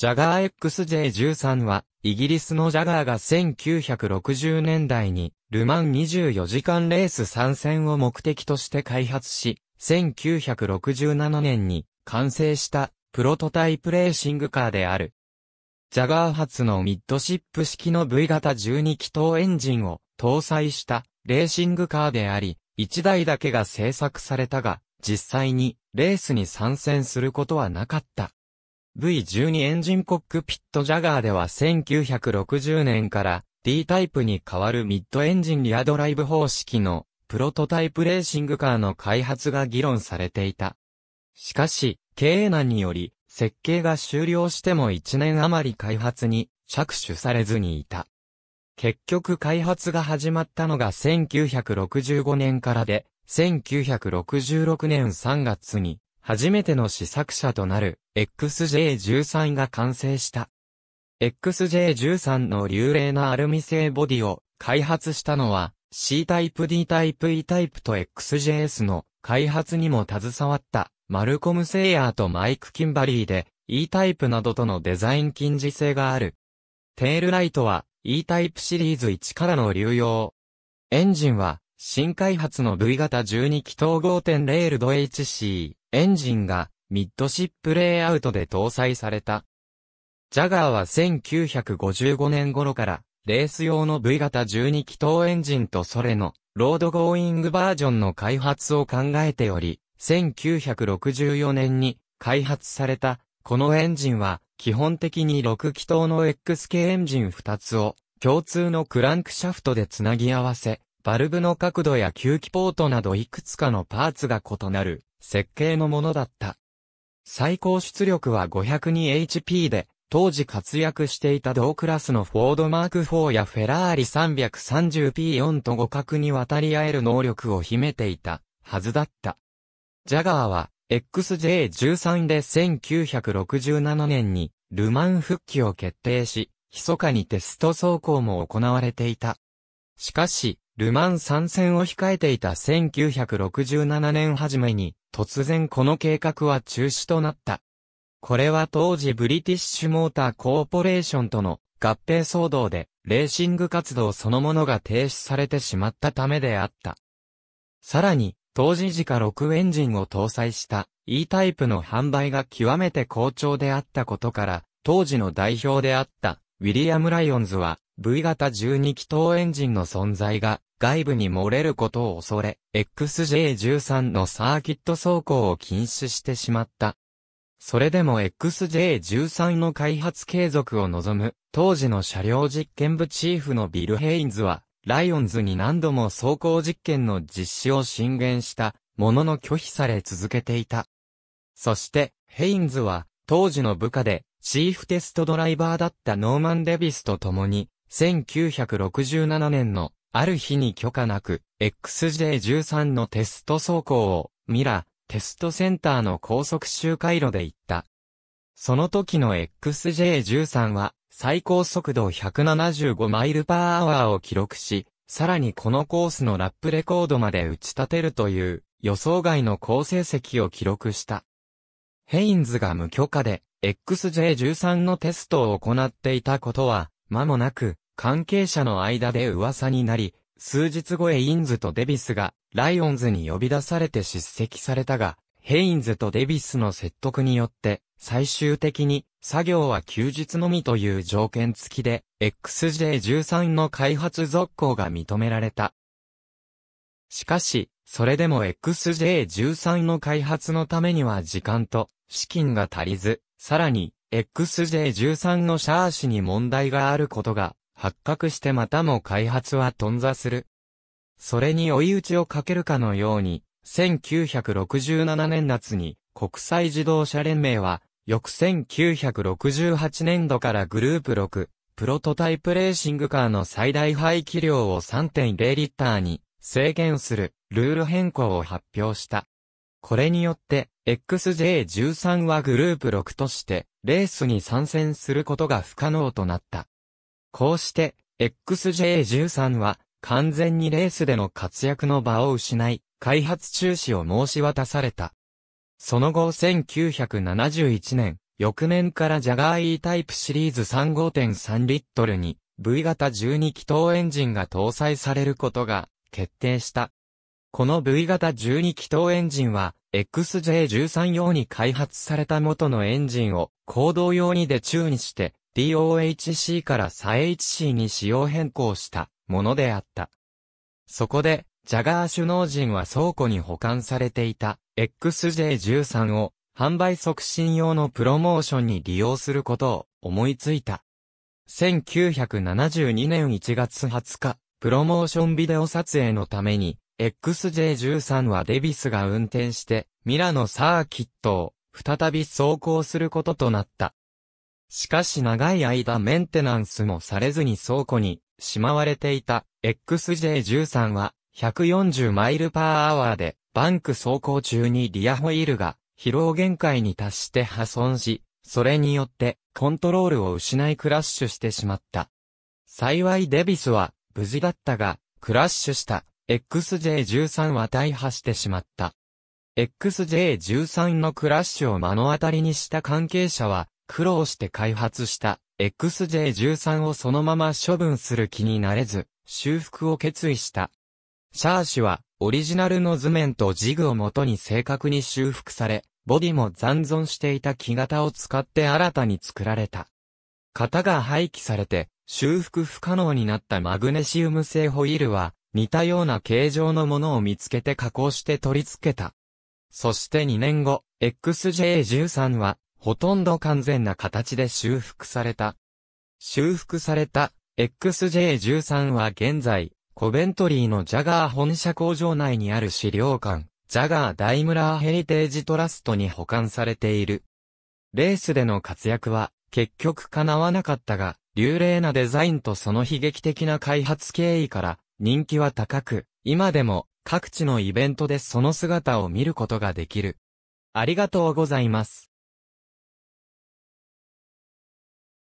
ジャガー XJ13 は、イギリスのジャガーが1960年代に、ルマン24時間レース参戦を目的として開発し、1967年に完成したプロトタイプレーシングカーである。ジャガー発のミッドシップ式の V 型12気筒エンジンを搭載したレーシングカーであり、1台だけが製作されたが、実際にレースに参戦することはなかった。V12 エンジンコックピットジャガーでは1960年から D タイプに代わるミッドエンジンリアドライブ方式のプロトタイプレーシングカーの開発が議論されていた。しかし、経営難により、設計が終了しても1年余り開発に着手されずにいた。結局開発が始まったのが1965年からで、1966年3月に初めての試作車となる XJ13 が完成した。XJ13 の流麗なアルミ製ボディを開発したのは C タイプ D タイプ E タイプと XJS の開発にも携わったマルコム・セイヤーとマイク・キンバリーで E タイプなどとのデザイン近似性がある。テールライトは E タイプシリーズ1からの流用。エンジンは新開発の V 型12気筒5.0ルド HC エンジンがミッドシップレイアウトで搭載された。ジャガーは1955年頃からレース用の V 型12気筒エンジンとそれのロードゴーイングバージョンの開発を考えており、1964年に開発されたこのエンジンは基本的に6気筒の XK エンジン2つを共通のクランクシャフトでつなぎ合わせ、バルブの角度や吸気ポートなどいくつかのパーツが異なる設計のものだった。最高出力は 502HP で、当時活躍していた同クラスのフォードマーク4やフェラーリ 330P4 と互角に渡り合える能力を秘めていたはずだった。ジャガーは XJ13 で1967年にルマン復帰を決定し、密かにテスト走行も行われていた。しかし、ルマン参戦を控えていた1967年初めに、突然この計画は中止となった。これは当時ブリティッシュモーターコーポレーションとの合併騒動で、レーシング活動そのものが停止されてしまったためであった。さらに、当時時価6エンジンを搭載した E タイプの販売が極めて好調であったことから、当時の代表であったウィリアム・ライオンズは V 型12気筒エンジンの存在が外部に漏れることを恐れ、XJ13 のサーキット走行を禁止してしまった。それでも XJ13 の開発継続を望む、当時の車両実験部チーフのビル・ヘインズは、ライオンズに何度も走行実験の実施を進言したものの拒否され続けていた。そして、ヘインズは、当時の部下で、チーフテストドライバーだったノーマン・デビスと共に、1967年のある日に許可なく、XJ13 のテスト走行を、ミラ、テストセンターの高速周回路で行った。その時の XJ13 は、最高速度175 mile per hour を記録し、さらにこのコースのラップレコードまで打ち立てるという予想外の好成績を記録した。ヘインズが無許可で XJ13 のテストを行っていたことは、間もなく関係者の間で噂になり、数日後ヘインズとデビスがライオンズに呼び出されて叱責されたが、ヘインズとデビスの説得によって、最終的に作業は休日のみという条件付きで、XJ13 の開発続行が認められた。しかし、それでも XJ13 の開発のためには時間と資金が足りず、さらに XJ13 のシャーシに問題があることが発覚してまたも開発は頓挫する。それに追い打ちをかけるかのように、1967年夏に国際自動車連盟は、翌1968年度からグループ6、プロトタイプレーシングカーの最大排気量を3.0リッターに制限するルール変更を発表した。これによって、XJ13 はグループ6として、レースに参戦することが不可能となった。こうして、XJ13 は完全にレースでの活躍の場を失い、開発中止を申し渡された。その後1971年、翌年からジャガー E タイプシリーズ35.3リットルに V 型12気筒エンジンが搭載されることが決定した。この V 型12気筒エンジンは XJ13 用に開発された元のエンジンを行動用にでチューにして DOHC から SAHC に仕様変更したものであった。そこで、ジャガー首脳陣は倉庫に保管されていた XJ13 を販売促進用のプロモーションに利用することを思いついた。1972年1月20日、プロモーションビデオ撮影のために XJ13 はデビスが運転して、ミラノサーキットを再び走行することとなった。しかし長い間メンテナンスもされずに倉庫にしまわれていた XJ13 は140マイルパーアワーでバンク走行中にリアホイールが疲労限界に達して破損し、それによってコントロールを失いクラッシュしてしまった。幸いデビスは無事だったが、クラッシュした XJ13 は大破してしまった。XJ13 のクラッシュを目の当たりにした関係者は、苦労して開発した XJ13 をそのまま処分する気になれず、修復を決意した。シャーシは、オリジナルの図面とジグをもとに正確に修復され、ボディも残存していた木型を使って新たに作られた。型が廃棄されて、修復不可能になったマグネシウム製ホイールは、似たような形状のものを見つけて加工して取り付けた。そして2年後、XJ13 は、ほとんど完全な形で修復された。修復された XJ13 は現在、コベントリーのジャガー本社工場内にある資料館、ジャガーダイムラーヘリテージトラストに保管されている。レースでの活躍は結局叶わなかったが、流麗なデザインとその悲劇的な開発経緯から人気は高く、今でも各地のイベントでその姿を見ることができる。ありがとうございます。